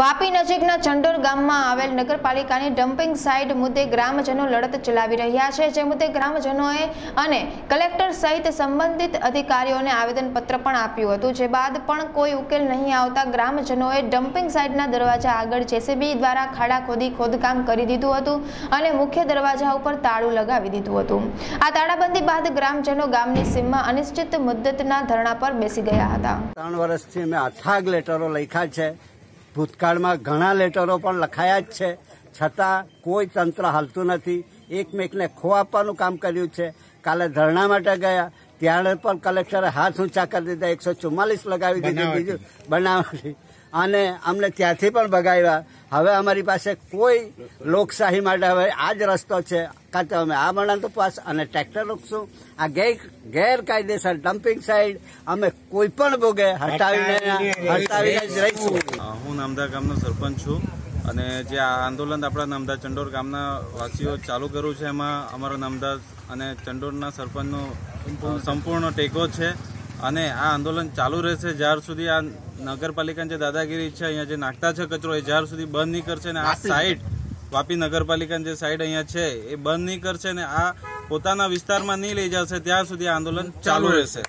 વાપી નજીકના ચંડોર ગામમાં આવેલ નગરપાલિકાની ડમ્પિંગ સાઇટ મુદ્દે ગ્રામજનો લડત ચલાવી રહ્યા છે, જે મુદ્દે ગ્રામજનોએ અને કલેક્ટર સહિત સંબંધિત અધિકારીઓને આવેદનપત્ર પણ આપ્યું હતું. જે બાદ પણ કોઈ ઉકેલ નહીં આવતા ગ્રામજનોએ ડમ્પિંગ સાઇટના દરવાજા આગળ જેસીબી દ્વારા ખાડા ખોદી ખોદકામ કરી દીધું હતું અને મુખ્ય દરવાજા ઉપર તાળું લગાવી દીધું હતું. આ તાળાબંધી બાદ ગ્રામજનો ગામની સીમમાં અનિશ્ચિત મુદ્દતના ધરણા પર બેસી ગયા હતા. ત્રણ વર્ષથી મેં અથાગ લેટરો લખ્યા છે. ભૂતકાળમાં ઘણા લેટરો પણ લખાયા જ છે. છતાં કોઈ તંત્ર હાલતું નથી. એકમેકને ખો આપવાનું કામ કર્યું છે. કાલે ધરણા માટે ગયા. ત્યારે પણ કલેક્ટરે હાથ ઊંચા કરી દીધા. એકસો ચુમ્માલીસ લગાવી દીધું. બીજું બનાવટી. અને અમને ત્યાંથી પણ ભગાવ્યા. હવે અમારી પાસે કોઈ લોકશાહી માટે હવે આ જ રસ્તો છે. કાં તો અમે આ બનાવતો પાસ અને ટ્રેક્ટર રોકશું. આ ગેર ગેરકાયદેસર ડમ્પિંગ સાઈડ અમે કોઈ પણ ભોગે હટાવીને હટાવીને જ રહીશું. હું નામદા ગામનો સરપંચ છું અને જે આ આંદોલન આપણા નામદા ચંડોર ગામના વાસીઓ ચાલુ કર્યું છે એમાં અમારો નામદા અને ચંડોરના સરપંચનો સંપૂર્ણ ટેકો છે. અને આ આંદોલન ચાલુ રહેશે. જ્યાર સુધી આ નગરપાલિકાની જે દાદાગીરી છે અહીંયા જે નાખતા છે કચરો એ જ્યાર સુધી બંધ નહીં કરશે અને આ સાઈડ વાપી નગરપાલિકાની જે સાઈડ અહીંયા છે એ બંધ નહીં કરશે અને આ પોતાના વિસ્તારમાં નહીં લઈ જશે ત્યાં સુધી આ આંદોલન ચાલુ રહેશે.